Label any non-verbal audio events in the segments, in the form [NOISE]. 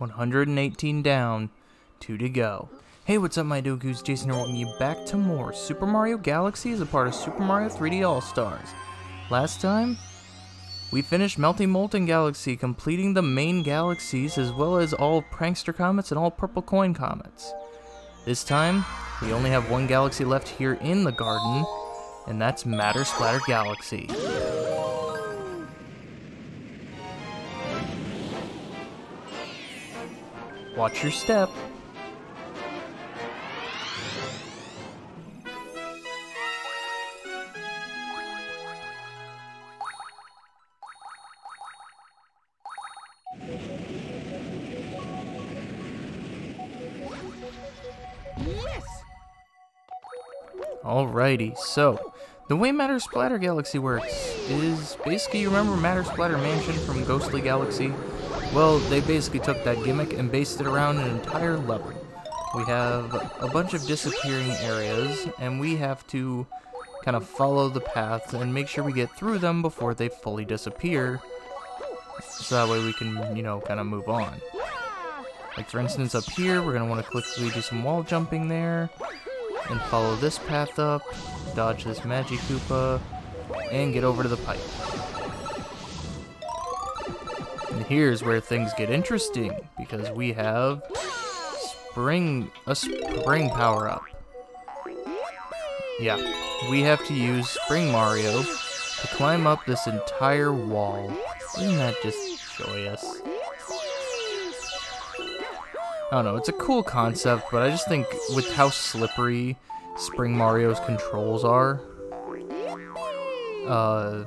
118 down, 2 to go. Hey, what's up, my Dogoos? Jason here, welcoming you back to more Super Mario Galaxy is a part of Super Mario 3D All-Stars. Last time, we finished Melty Molten Galaxy, completing the main galaxies as well as all Prankster Comets and all Purple Coin Comets. This time, we only have one galaxy left here in the garden, and that's Matter Splatter Galaxy. Watch your step. Yes! Alrighty, so the way Matter Splatter Galaxy works is basically you remember Matter Splatter Mansion from Ghostly Galaxy? Well, they basically took that gimmick and based it around an entire level. We have a bunch of disappearing areas, and we have to kind of follow the paths and make sure we get through them before they fully disappear. So that way we can, you know, kind of move on. Like for instance up here, we're going to want to quickly do some wall jumping there, and follow this path up, dodge this Magikoopa, and get over to the pipe. And here's where things get interesting, because we have spring, a spring power-up. Yeah, we have to use Spring Mario to climb up this entire wall. Isn't that just joyous? I don't know, it's a cool concept, but I just think with how slippery Spring Mario's controls are, uh,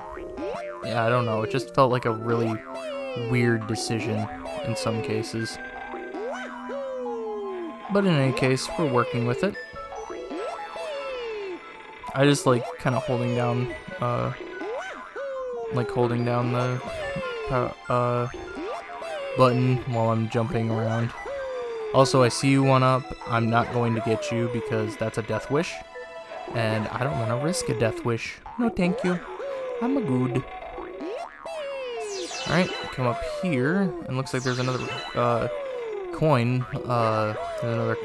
yeah, I don't know, it just felt like a really weird decision in some cases. But in any case, we're working with it. I just like kind of holding down, uh, like holding down the, uh, button while I'm jumping around. Also, I see you one up. I'm not going to get you because that's a death wish. And I don't want to risk a death wish. No, thank you. I'm a good. Alright, come up here. And looks like there's another uh, coin. Uh, another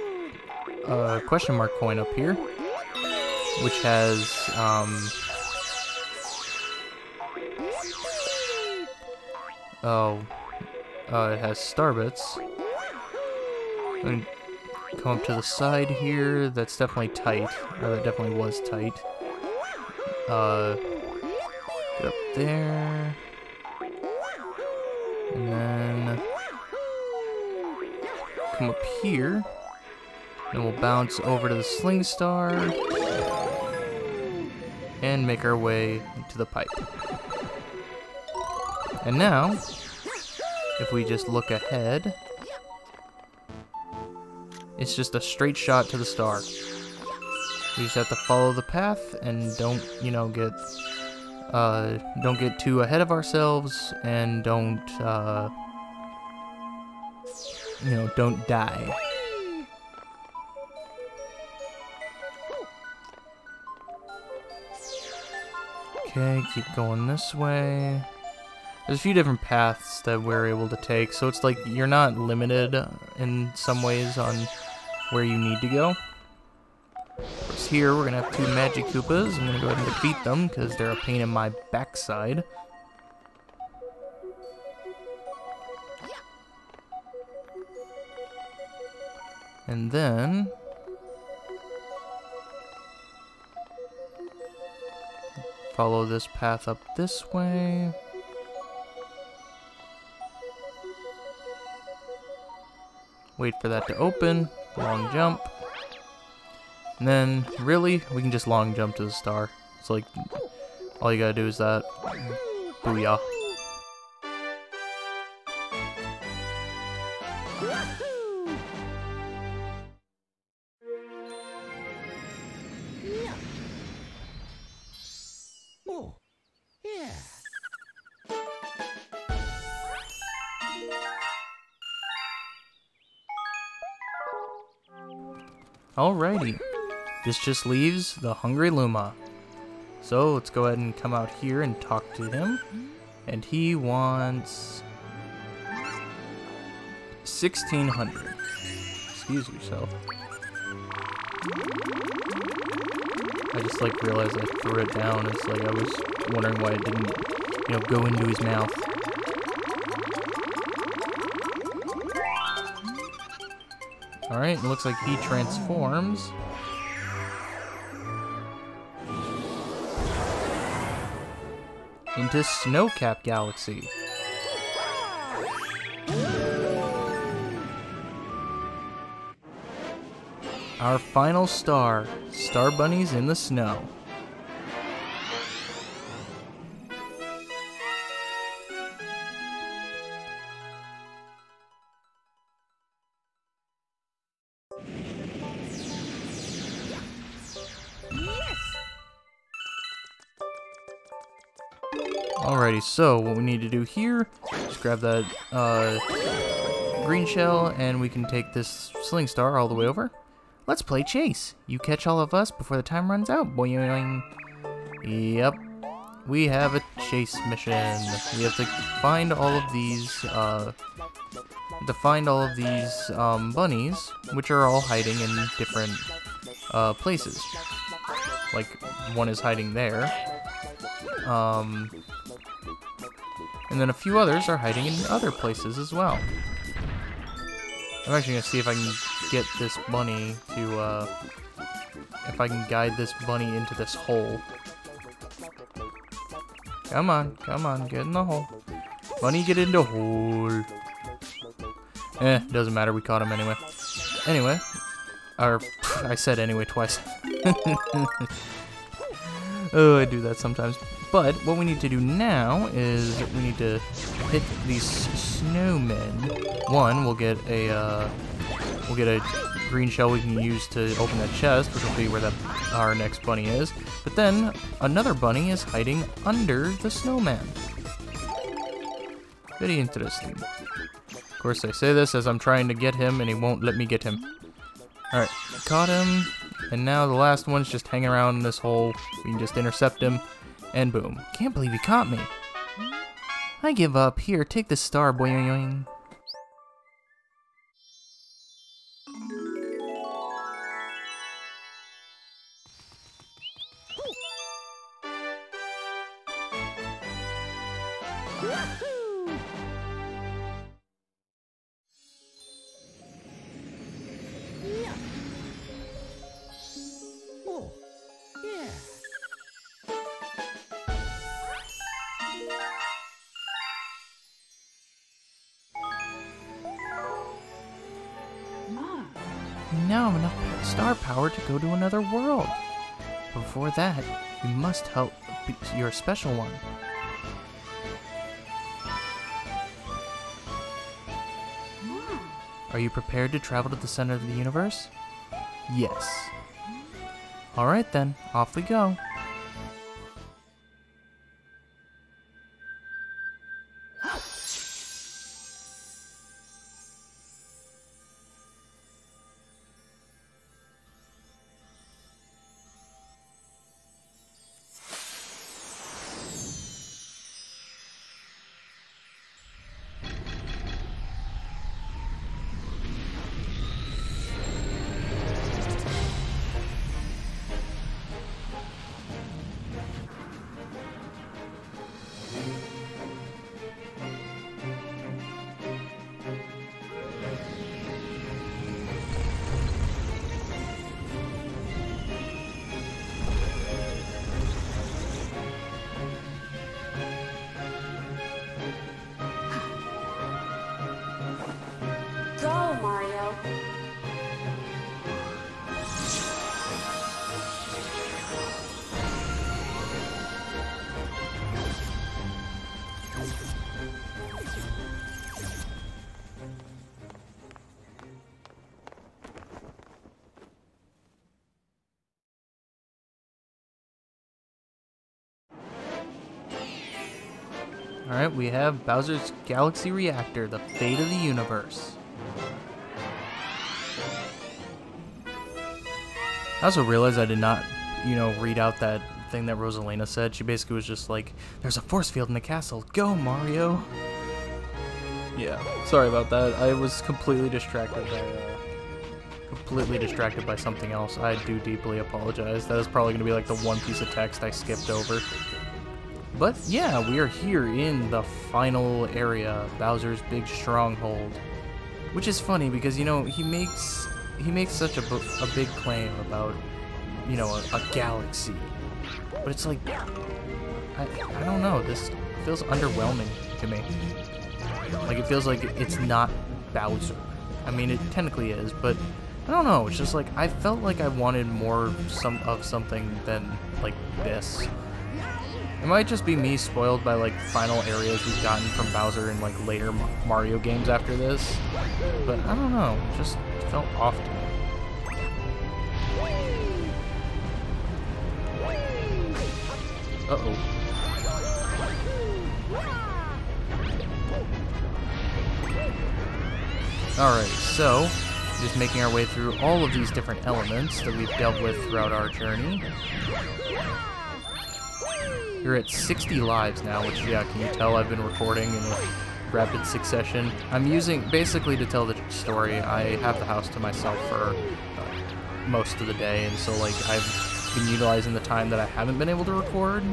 uh, question mark coin up here. Which has... Um, oh. Uh, it has starbits. And come up to the side here. That's definitely tight. Or that definitely was tight. Uh, get up there. And then come up here. And we'll bounce over to the Sling Star. And make our way to the pipe. And now, if we just look ahead, it's just a straight shot to the star. We just have to follow the path and don't, you know, get, uh, don't get too ahead of ourselves and don't, uh, you know, don't die. Okay, keep going this way. There's a few different paths that we're able to take, so it's like you're not limited in some ways on where you need to go. Here, we're gonna have two Magikoopas. I'm gonna go ahead and defeat them because they're a pain in my backside. And then... Follow this path up this way. Wait for that to open. Long jump. And then, really, we can just long jump to the star. It's like, all you gotta do is that. Booyah. This just leaves the Hungry Luma. So let's go ahead and come out here and talk to him. And he wants... 1600. Excuse yourself. I just like realized I threw it down. It's like I was wondering why it didn't, you know, go into his mouth. Alright, it looks like he transforms. Into Snowcap Galaxy. Our final star, Star Bunnies in the Snow. Alrighty, so what we need to do here is grab that uh, green shell and we can take this sling star all the way over. Let's play chase. You catch all of us before the time runs out. Boing. Yep. We have a chase mission. We have to find all of these, uh, to find all of these, um, bunnies, which are all hiding in different, uh, places. Like, one is hiding there. Um, and then a few others are hiding in other places as well. I'm actually gonna see if I can get this bunny to, uh, if I can guide this bunny into this hole. Come on, come on, get in the hole. Bunny, get into hole. Eh, doesn't matter, we caught him anyway. Anyway, or, I said anyway twice. [LAUGHS] oh, I do that sometimes. But what we need to do now is we need to hit these snowmen. One, we'll get a uh, we'll get a green shell we can use to open that chest, which will be where that our next bunny is. But then another bunny is hiding under the snowman. Very interesting. Of course, I say this as I'm trying to get him, and he won't let me get him. All right, caught him, and now the last one's just hanging around in this hole. We can just intercept him. And boom. Can't believe he caught me. I give up. Here, take this star, boing. Before that, you must help your special one. Hmm. Are you prepared to travel to the center of the universe? Yes. Alright then, off we. Go, Alright, we have Bowser's Galaxy Reactor, the fate of the universe. I also realized I did not, you know, read out that thing that Rosalina said. She basically was just like, there's a force field in the castle. Go, Mario! Yeah, sorry about that. I was completely distracted by uh, completely distracted by something else. I do deeply apologize. That is probably going to be like the one piece of text I skipped over. But yeah, we are here in the final area, Bowser's big stronghold. Which is funny because you know he makes he makes such a, a big claim about you know a, a galaxy, but it's like I I don't know. This feels underwhelming to me. Like it feels like it's not Bowser. I mean, it technically is, but I don't know. It's just like I felt like I wanted more some of something than like this. It might just be me spoiled by like final areas we've gotten from Bowser in like later Mario games after this, but I don't know. It just felt off to me. Uh oh. Alright, so just making our way through all of these different elements that we've dealt with throughout our journey. You're at 60 lives now, which, yeah, can you tell I've been recording in rapid succession? I'm using, basically to tell the story, I have the house to myself for uh, most of the day, and so, like, I've been utilizing the time that I haven't been able to record.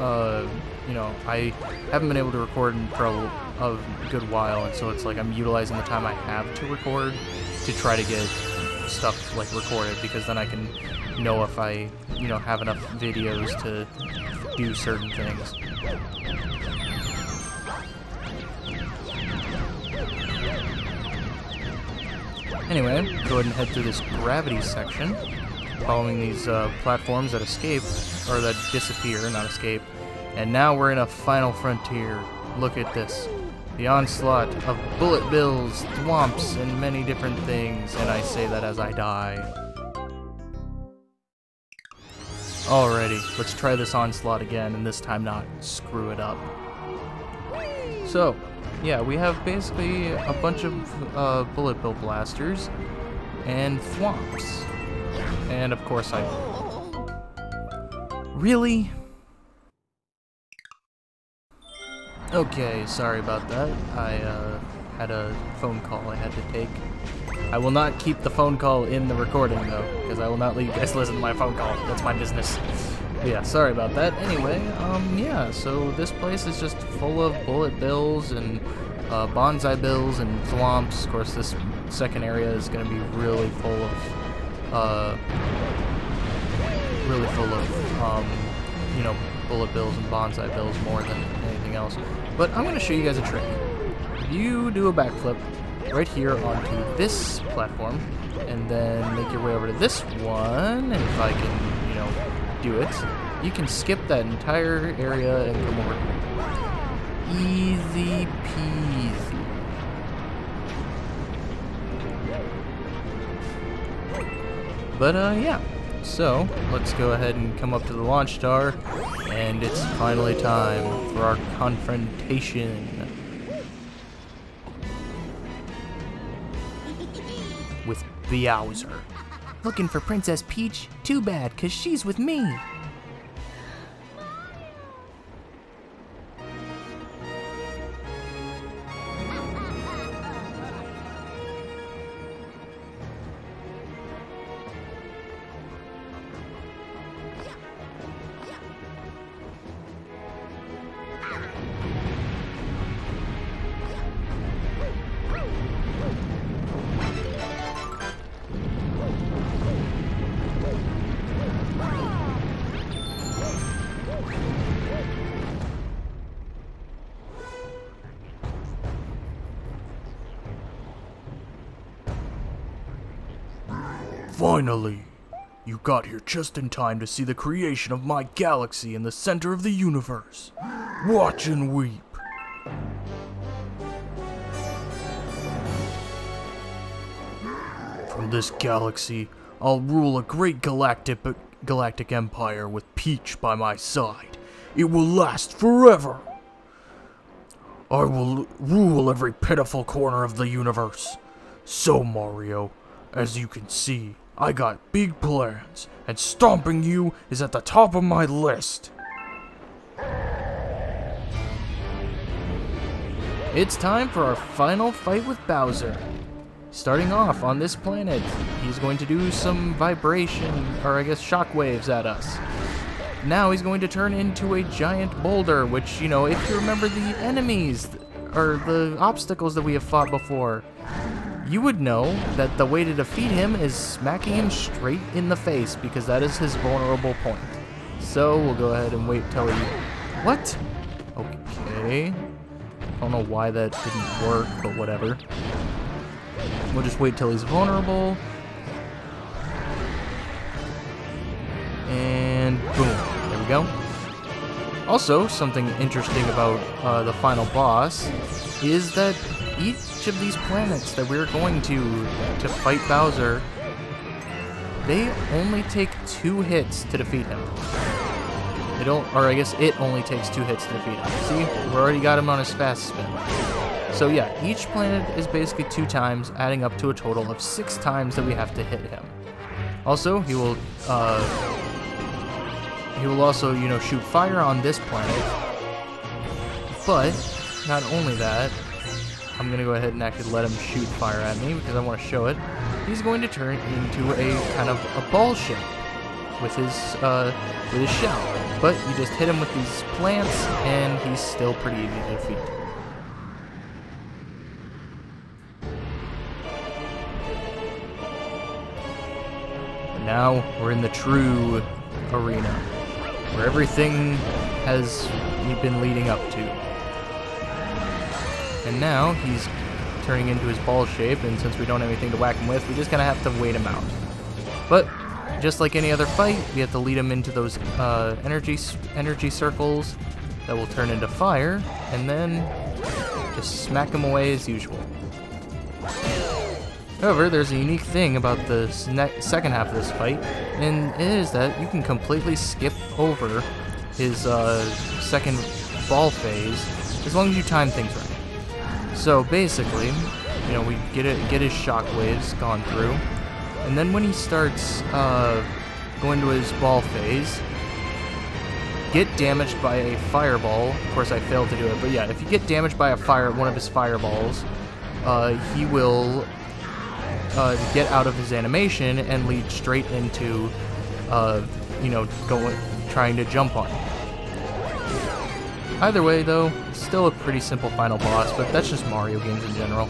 Uh, you know, I haven't been able to record for a, a good while, and so it's like I'm utilizing the time I have to record to try to get stuff, like, recorded, because then I can know if I, you know, have enough videos to do certain things. Anyway, go ahead and head through this gravity section, following these uh, platforms that escape, or that disappear, not escape. And now we're in a final frontier. Look at this. The onslaught of bullet bills, thwomps, and many different things, and I say that as I die. Alrighty, let's try this onslaught again, and this time not screw it up. So, yeah, we have basically a bunch of uh, bullet bill blasters and thwomps. And of course I... Really? Okay, sorry about that. I uh, had a phone call I had to take. I will not keep the phone call in the recording though, because I will not let you guys [LAUGHS] listen to my phone call. That's my business. But yeah, sorry about that. Anyway, um, yeah, so this place is just full of bullet bills and uh, bonsai bills and thwomps. Of course, this second area is going to be really full of, uh, really full of, um, you know, bullet bills and bonsai bills more than anything else. But I'm going to show you guys a trick. You do a backflip right here onto this platform, and then make your way over to this one, and if I can, you know, do it, you can skip that entire area and come over. Easy peasy. But, uh, yeah. So, let's go ahead and come up to the launch star, and it's finally time for our confrontation. Bowser. Looking for Princess Peach? Too bad, cause she's with me. Finally! You got here just in time to see the creation of my galaxy in the center of the universe. Watch and weep. From this galaxy, I'll rule a great galactic galactic empire with Peach by my side. It will last forever. I will rule every pitiful corner of the universe. So, Mario, as you can see, I got big plans, and stomping you is at the top of my list. it's time for our final fight with Bowser. Starting off on this planet, he's going to do some vibration, or I guess shockwaves at us. Now he's going to turn into a giant boulder, which, you know, if you remember the enemies, or the obstacles that we have fought before, you would know that the way to defeat him is smacking him straight in the face, because that is his vulnerable point. So we'll go ahead and wait till he... What? Okay. I don't know why that didn't work, but whatever. We'll just wait till he's vulnerable. And boom. There we go. Also, something interesting about uh, the final boss is that each of these planets that we're going to to fight Bowser, they only take two hits to defeat him. They don't, or I guess it only takes two hits to defeat him. See, we already got him on his fast spin. So yeah, each planet is basically two times, adding up to a total of six times that we have to hit him. Also, he will, uh, he will also, you know, shoot fire on this planet. But, not only that, I'm gonna go ahead and actually let him shoot fire at me because I want to show it. He's going to turn into a kind of a ball shape with his, uh, with his shell. But you just hit him with these plants, and he's still pretty easy to defeat. Now we're in the true arena, where everything has been leading up to. And now he's turning into his ball shape, and since we don't have anything to whack him with, we just kind of have to wait him out. But just like any other fight, we have to lead him into those uh, energy energy circles that will turn into fire, and then just smack him away as usual. However, there's a unique thing about the second half of this fight, and it is that you can completely skip over his uh, second ball phase as long as you time things right. So basically, you know, we get it, get his shockwaves gone through, and then when he starts uh, going to his ball phase, get damaged by a fireball. Of course, I failed to do it, but yeah, if you get damaged by a fire, one of his fireballs, uh, he will uh, get out of his animation and lead straight into, uh, you know, going, trying to jump on. Either way, though, still a pretty simple final boss, but that's just Mario games in general.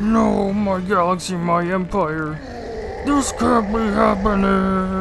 No, my galaxy, my empire. This can't be happening.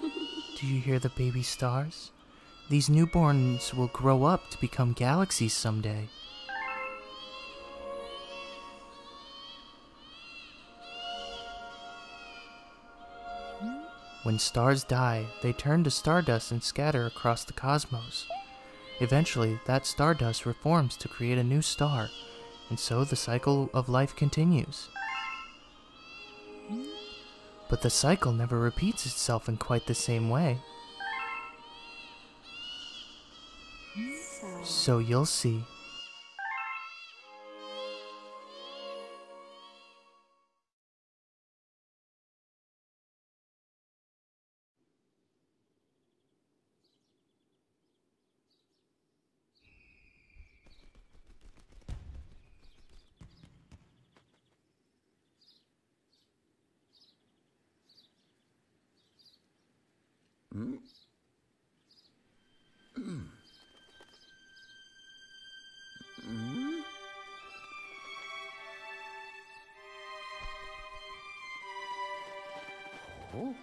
Do you hear the baby stars? These newborns will grow up to become galaxies someday. When stars die, they turn to stardust and scatter across the cosmos. Eventually, that stardust reforms to create a new star, and so the cycle of life continues. But the cycle never repeats itself in quite the same way. So, So you'll see. ん？うん？ん？ほ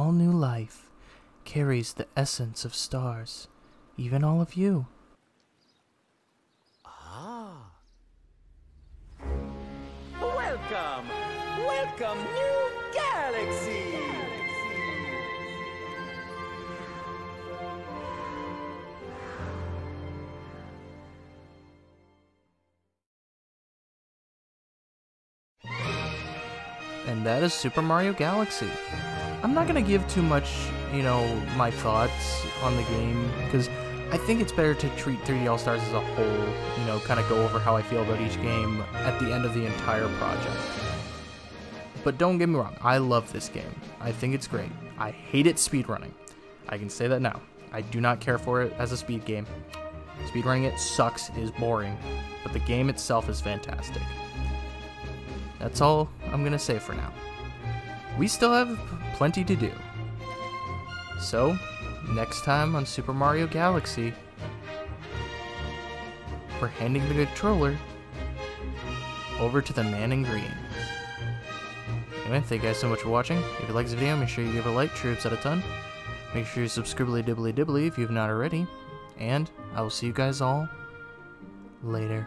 All new life carries the essence of stars, even all of you. Ah. Welcome! Welcome, New Galaxy! and that is Super Mario Galaxy. I'm not gonna give too much, you know, my thoughts on the game because I think it's better to treat 3D All Stars as a whole. You know, kind of go over how I feel about each game at the end of the entire project. But don't get me wrong, I love this game. I think it's great. I hate it speedrunning. I can say that now. I do not care for it as a speed game. Speedrunning it sucks, is boring, but the game itself is fantastic. That's all I'm gonna say for now. We still have plenty to do. So, next time on Super Mario Galaxy, we're handing the controller over to the man in green. Anyway, thank you guys so much for watching. If you like this video, make sure you give it a like, troops out a ton. Make sure you subscribe dibbly dibbly if you've not already. And I will see you guys all later.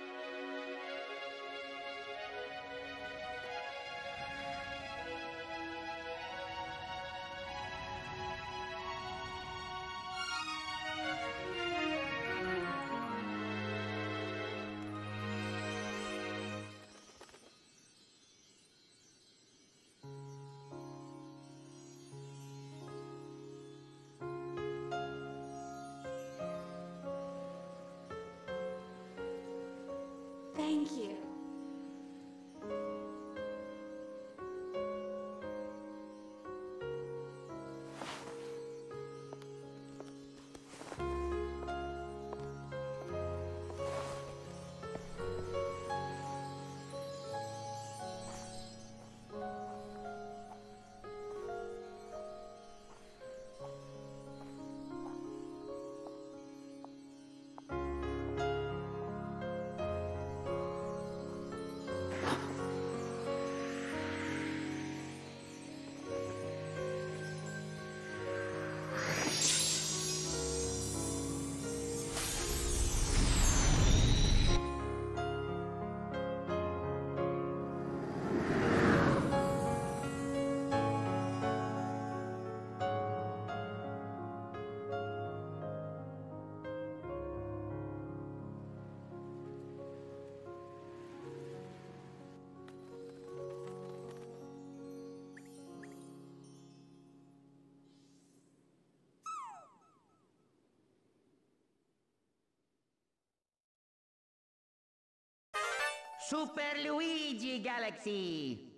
Super Luigi Galaxy.